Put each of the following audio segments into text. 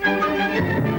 Thank you.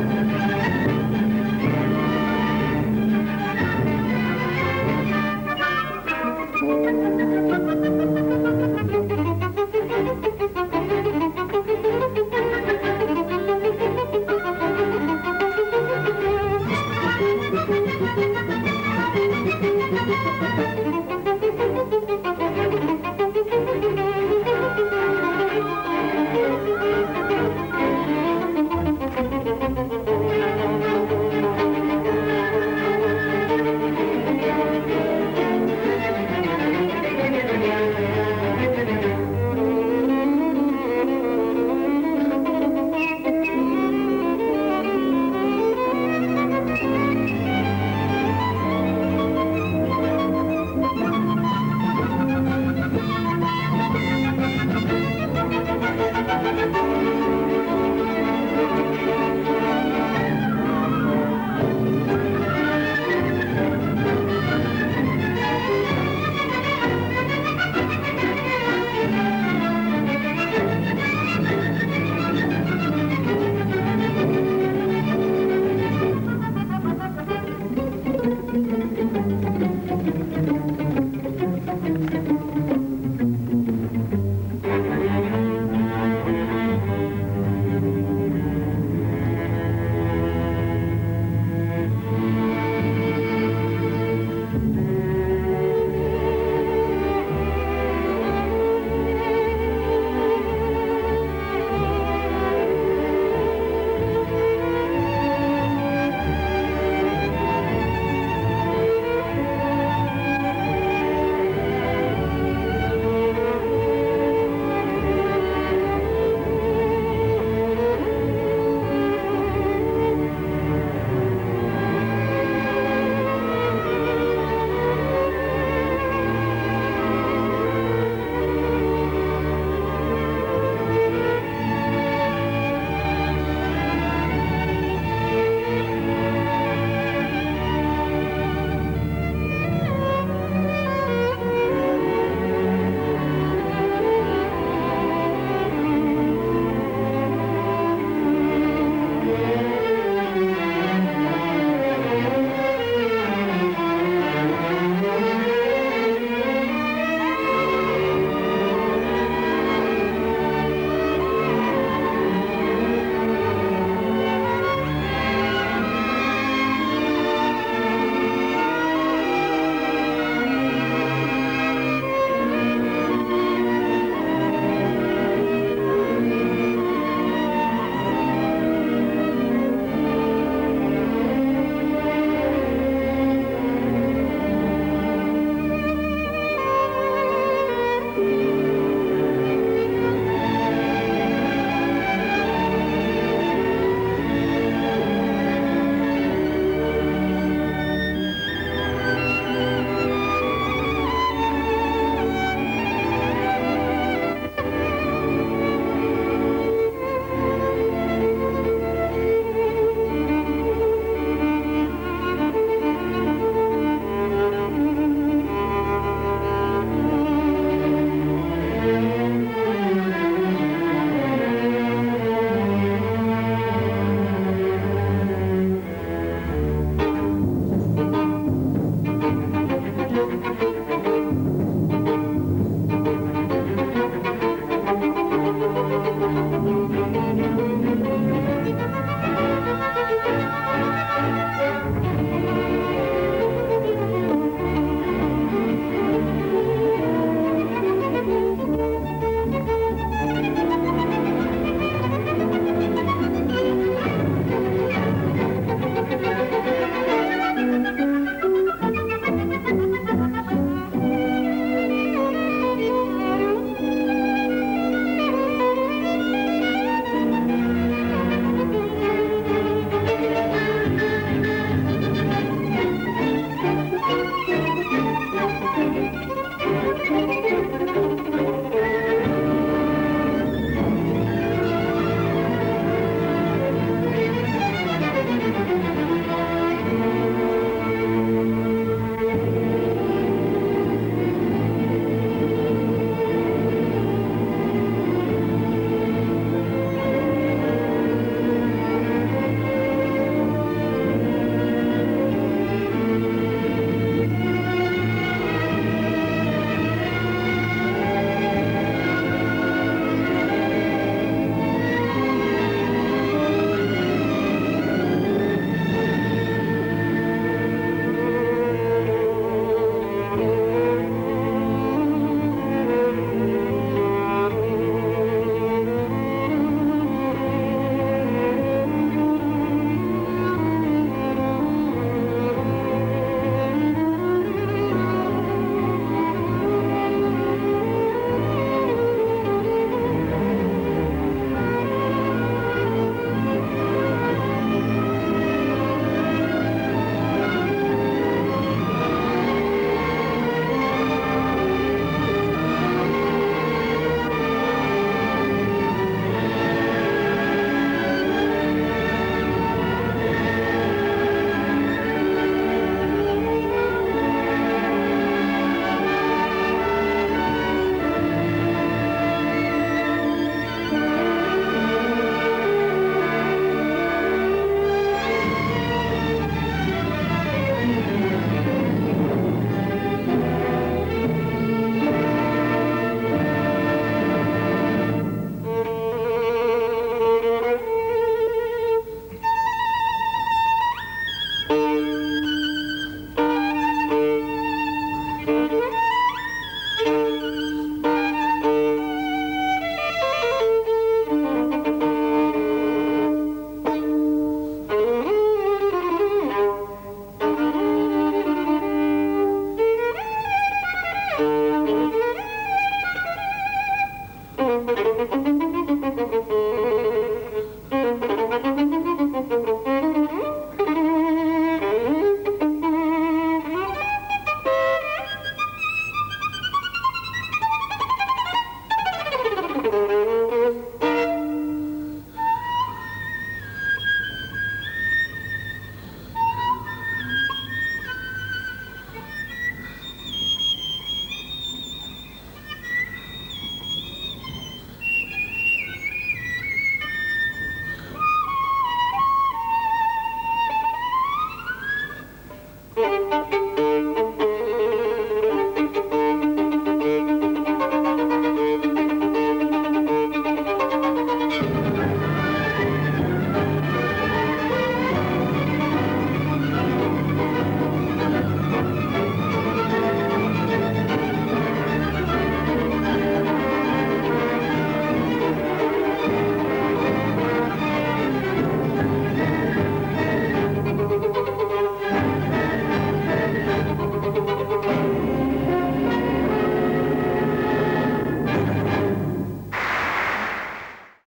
Gracias.